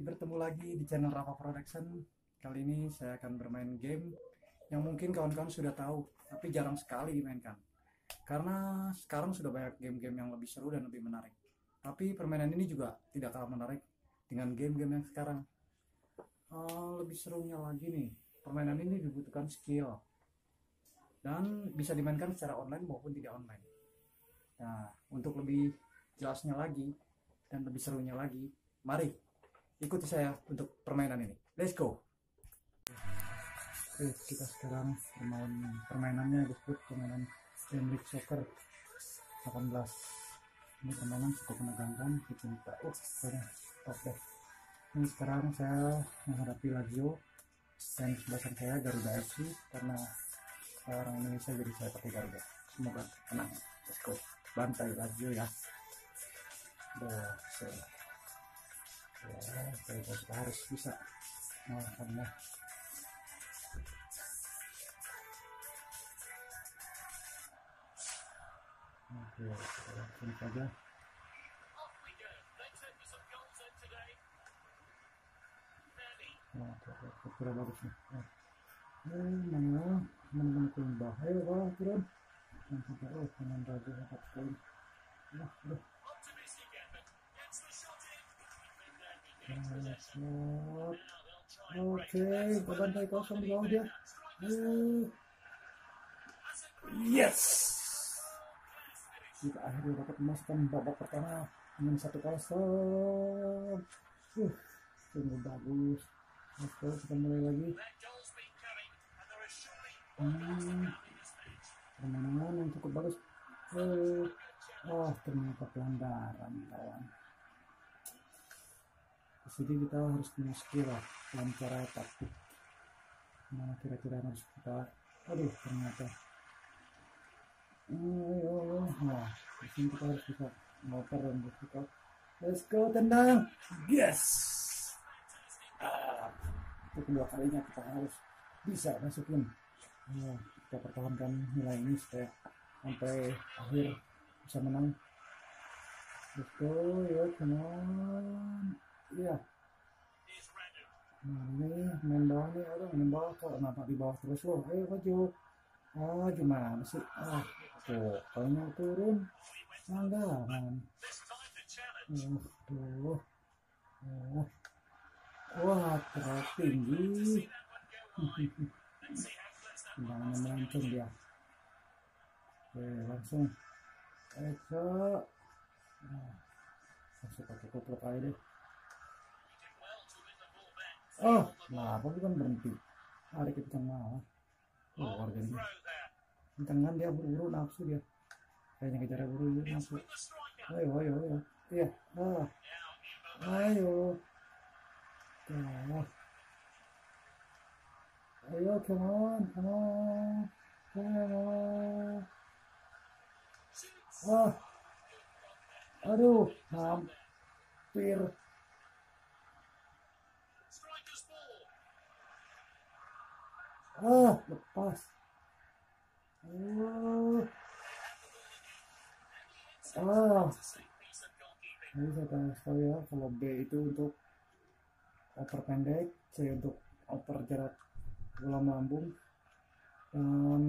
bertemu lagi di channel Rafa Production. Kali ini saya akan bermain game yang mungkin kawan-kawan sudah tahu, tapi jarang sekali dimainkan. Karena sekarang sudah banyak game-game yang lebih seru dan lebih menarik. Tapi permainan ini juga tidak kalah menarik dengan game-game yang sekarang. Eh, lebih serunya lagi nih, permainan ini dibutuhkan skill dan bisa dimainkan secara online maupun tidak online. Nah, untuk lebih jelasnya lagi dan lebih serunya lagi, mari ikuti saya untuk permainan ini. Let's go. Oke, kita sekarang bermain permainannya disebut permainan League Soccer 18. Ini permainan cukup menegangkan, kita. Oh, banyak top deh. Ini sekarang saya menghadapi Lazio dan sebelah saya Garuda FC karena saya orang Indonesia jadi saya pakai Garuda. Semoga tenang. Let's go. Bantai Lazio ya. Udah, so. Ya, kita, harus bisa mengalahkannya. Oke, kita langsung saja. Nah, kira bagus nih. Nah. Eh, mana? Mana turun bah? Ayo, bah, turun. Yang sampai, oh, poin. Oke, kita bantai kosong di bawah dia. Yes! Kita akhirnya dapat memasukkan babak pertama dengan satu kosong. Uh, sungguh bagus. Go, kita mulai lagi. Hmm, permainan yang cukup bagus. Eh, oh, ternyata pelanggaran kawan. Di sini kita harus punya skill lah, dalam cara taktik. Mana kira-kira harus kita, aduh ternyata. Ayo, nah, di sini kita harus bisa ngoper dan bersikap. Let's go, tendang. Yes. Ah, itu kedua kalinya kita harus bisa masukin ya, kita pertahankan nilai ini supaya sampai akhir bisa menang let's go ya come on iya nah ini main bawah nih orang main bawah kok kenapa di bawah terus loh ayo maju ah gimana sih ah tuh kalau turun anggaran uh, tuh uh. Wah, terlalu tinggi. Tendangan melenceng dia. Oke, langsung. Eka. Nah, langsung pakai koplok aja deh. Oh, nah, apa bukan berhenti? Hari ke tengah. Oh, warga ini. Tengah dia buru-buru nafsu dia. Kayaknya kejar buru-buru nafsu. Ayo, ayo, ayo. Iya. Ah. Ayo. Oh. Ayo, come on, come on, come on. Oh, aduh, hampir. Ah, lepas. Oh. Ah. Ini saya tahu ya, kalau B itu untuk oper pendek C untuk oper jarak bola melambung dan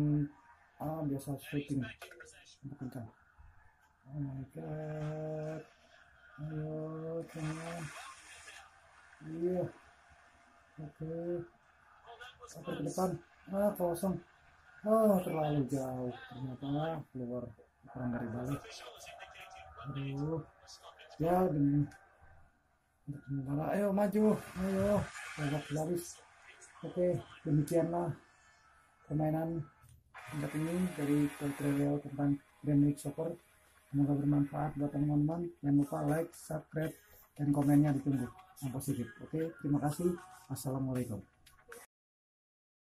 A biasa shooting untuk kencang oh my god ayo iya oke oper ke depan. Ah kosong. Ah terlalu jauh ternyata. Keluar kurang dari balik. Aduh. Ya demi untuk sementara. Ayo maju. Ayo babak habis. Oke demikianlah permainan singkat ini dari tutorial tentang Premier League Soccer. Semoga bermanfaat buat teman-teman. Jangan lupa like subscribe dan komennya ditunggu. Yang positif. Oke terima kasih. Assalamualaikum